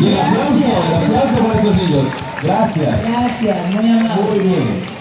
Y el aplauso, el aplauso para esos niños. Gracias. Gracias, muy amable. Muy bien.